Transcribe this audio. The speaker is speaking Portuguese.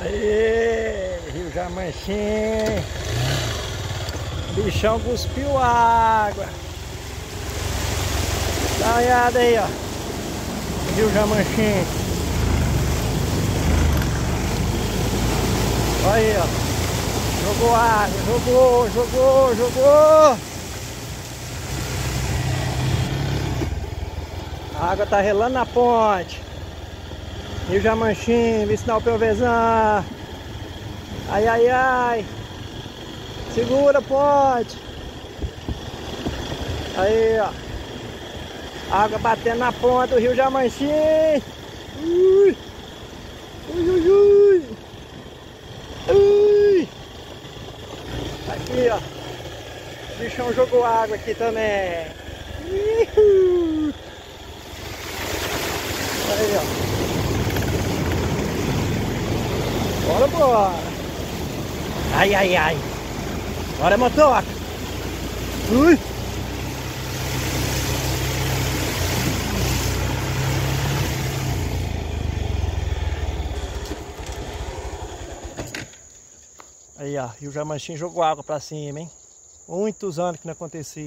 Aê, Rio Jamanchim. Bichão cuspiu água. Dá uma olhada aí, ó. Rio Jamanchim. Olha aí, ó. Jogou água, jogou, jogou, jogou. A água tá relando na ponte. Rio Jamanchim, Vicinal Pelvezan. Ai, ai, ai. Segura, ponte. Aí, ó. Água batendo na ponta do Rio Jamanchim. Ui. Ui, ui, ui. Ui. Aqui, ó. O bichão jogou água aqui também. Uhul. Aí, ó. Bora, bora. Ai, ai, ai. Bora, motoca. Ui. Aí, ó. E o Jamanchim jogou água pra cima, hein? Muitos anos que não acontecia.